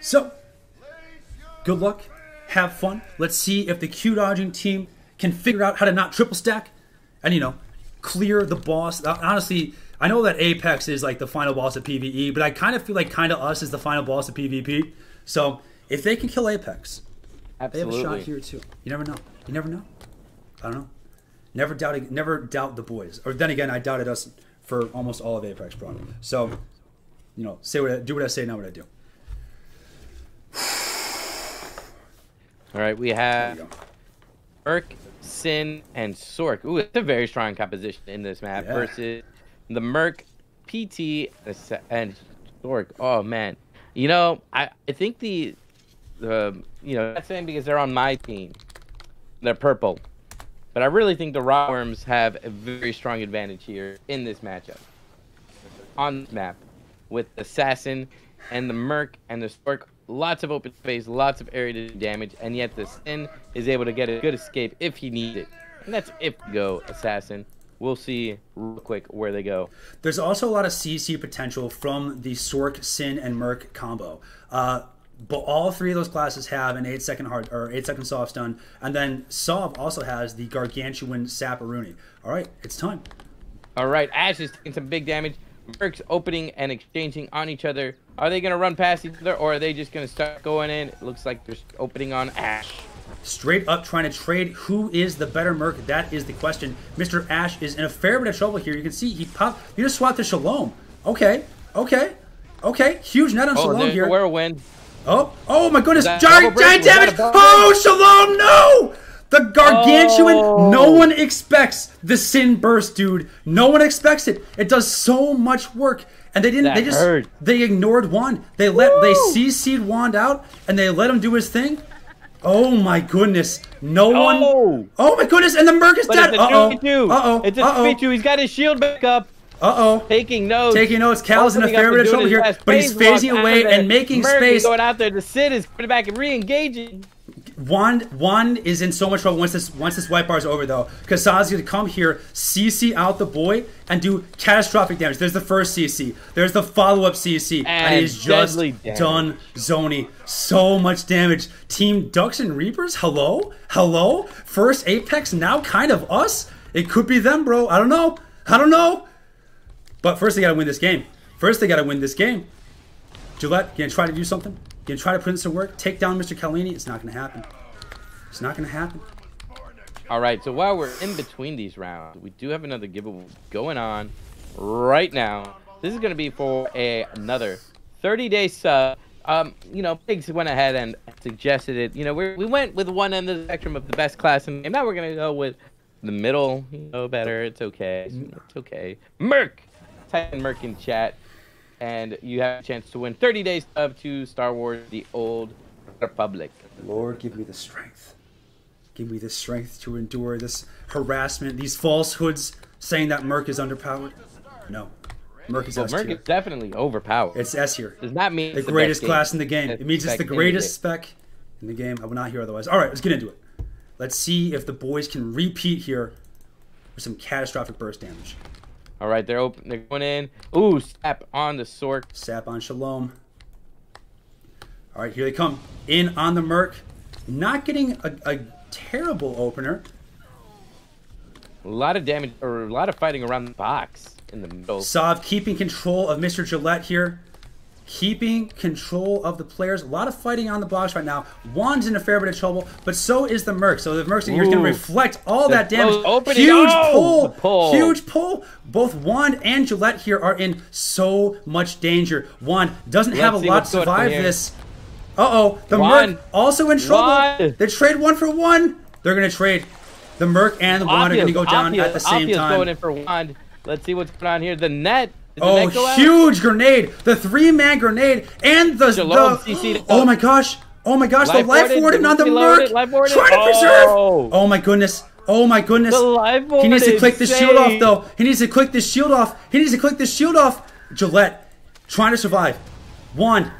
So, good luck. Have fun. Let's see if the Q dodging team can figure out how to not triple stack and, you know, clear the boss. Honestly, I know that Apex is like the final boss of PvE, but I kind of feel like Kinda Us is the final boss of PvP. So, if they can kill Apex, Absolutely. they have a shot here too. You never know. You never know. I don't know. Never doubt. Never doubt the boys. Or then again, I doubted us for almost all of Apex Pro. So, you know, say what I, do what I say, not what I do. All right, we have. Merc, Sin, and Sork. Ooh, it's a very strong composition in this map Yeah. versus the Merc, PT, and Sork. Oh man, you know, I I think the the you know that's saying because they're on my team, they're purple, but I really think the Rockworms have a very strong advantage here in this matchup on this map with Assassin and the Merc and the Sork. Lots of open space, lots of area to do damage, and yet the Sin is able to get a good escape if he needs it. And that's if go Assassin. We'll see real quick where they go. There's also a lot of CC potential from the Sork, Sin, and Merc combo. Uh, but all three of those classes have an eight second hard or eight second soft stun, and then Sov also has the gargantuan Saparuni. All right, it's time. All right, Ash is taking some big damage. Merc's opening and exchanging on each other. Are they going to run past each other, or are they just going to start going in? It looks like they're opening on Ash. Straight up trying to trade who is the better Merc. That is the question. Mr. Ash is in a fair bit of trouble here. You can see he popped. You just swapped to Shalom. Okay, okay, okay. Huge net on Oh, Shalom here. whirlwind. Oh, oh my goodness! Giant, giant damage! Oh, Shalom, no! The gargantuan. Oh. No one expects the sin burst, dude. No one expects it. It does so much work, and they didn't. That they just hurt. they ignored Wand. They let they Woo! CC'd Wand out, and they let him do his thing. Oh my goodness! No one. Oh! Oh my goodness! And the Merc is But dead. Uh oh. 2v2. Uh oh. It's a Uh 2v2. He's got his shield back up. Uh oh. Taking notes. Taking notes. Cal's in a fair bit of trouble here, but he's phasing away and making is space. going out there. The Sin is coming back and re-engaging. Wand Wand is in so much trouble once this once this white bar is over though. Because Saz's gonna come here, CC out the boy, and do catastrophic damage. There's the first CC. There's the follow-up CC. And, And he's just damage. done Zony. So much damage. Team Ducks and Reapers, hello? Hello? First Apex, now Kinda Us? It could be them, bro. I don't know. I don't know. But first they gotta win this game. First they gotta win this game. Gillette, gonna try to do something? Gonna try to put in some work? Take down Mr. Calini? It's not gonna happen. It's not gonna happen. All right, so while we're in between these rounds, we do have another giveaway going on right now. This is going to be for a another 30-day sub. Um, you know, Pigs went ahead and suggested it. You know, we we went with one end of the spectrum of the best class, and now we're going to go with the middle. You know, better. It's okay. It's okay. Merc, type in Merc in chat, and you have a chance to win 30 days of to Star Wars: The Old Republic. Lord, give me the strength. Give me the strength to endure this harassment, these falsehoods saying that Merc is underpowered. No. Merc is Well, Merc is definitely overpowered. It's S here. does not mean The greatest best class game. in the game. It's It means it's the in the greatest spec in the game. I will not hear otherwise. All right, let's get into it. Let's see if the boys can repeat here with some catastrophic burst damage. All right, they're open. They're going in. Ooh, snap on the Sork. Sap on Shalom. All right, here they come. In on the Merc. Not getting a, a terrible opener. A lot of damage or a lot of fighting around the box in the middle. Sav keeping control of Mr. Gillette here. Keeping control of the players. A lot of fighting on the box right now. Wand's in a fair bit of trouble, but so is the Merc. So the Merc's here is going to reflect all that damage. opening. Huge Oh, pull. pull. Huge pull. Both Wand and Gillette here are in so much danger. Wand doesn't have a Let's lot to survive this. Uh oh. The Wand. Merc also in trouble. Wand. They trade one for one. They're going to trade. The Merc and the Wand are going to go down Appia's- at the same time. going in for Wand. Let's see what's going on here. The net. Did the Oh, net out? huge grenade! The three-man grenade and the, the oh my gosh! Oh my gosh! Life the life warded, warden on the reloaded, Merc, life warded. trying to Oh. preserve. Oh my goodness! Oh my goodness! The life warden. he needs to click the shield off though. He needs to click the shield off. He needs to click the shield off. Gillette trying to survive. One,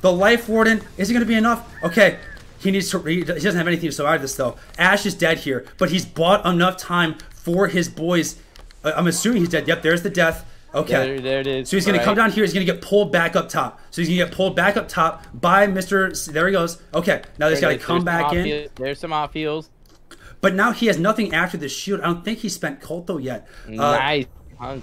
the life warden isn't going to be enough. Okay. He needs to. He doesn't have anything to survive this though. Ash is dead here, but he's bought enough time for his boys. I'm assuming he's dead. Yep, there's the death. Okay. There, there it is. So he's going to Right. come down here. He's going to get pulled back up top. So he's going to get pulled back up top by Mr. There he goes. Okay. Now he's got to come back in. There's some off heals. But now he has nothing after the shield. I don't think he spent Kolto yet. Uh, nice punk.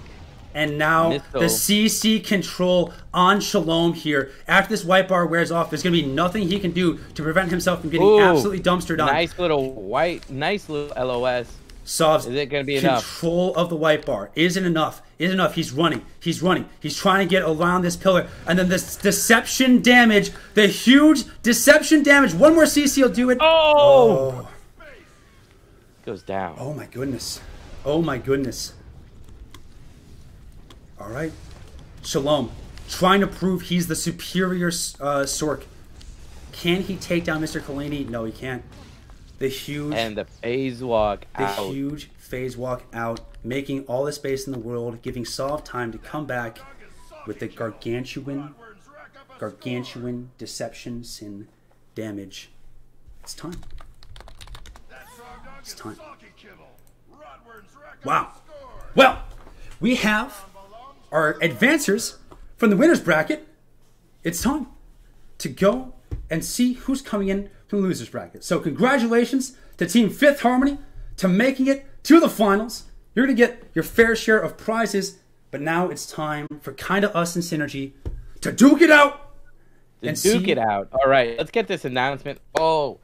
And now Missile. the CC control on Shalom here. After this white bar wears off, there's going to be nothing he can do to prevent himself from getting Ooh, absolutely dumpstered on. Nice little white, nice little LOS. Sov's Is it gonna be enough? control of the white bar isn't enough. Isn't enough. He's running. He's running. He's trying to get around this pillar, and then this deception damage, the huge deception damage. One more CC will do it. Oh! Goes down. Oh my goodness. Oh my goodness. All right. Shalom, trying to prove he's the superior uh, Sork. Can he take down Mr. Kalani? No, he can't. The huge, And the phase walk the out. huge phase walk out, making all the space in the world, giving Solve time to come back with the gargantuan, gargantuan deception sin damage. It's time. It's time. Wow. Well, we have our advancers from the winners bracket. It's time to go and see who's coming in from losers bracket. So congratulations to Team Fifth Harmony to making it to the finals. You're gonna get your fair share of prizes, but now it's time for Kinda Us and Synergy to duke it out To and duke see- it out. All right, let's get this announcement. Oh,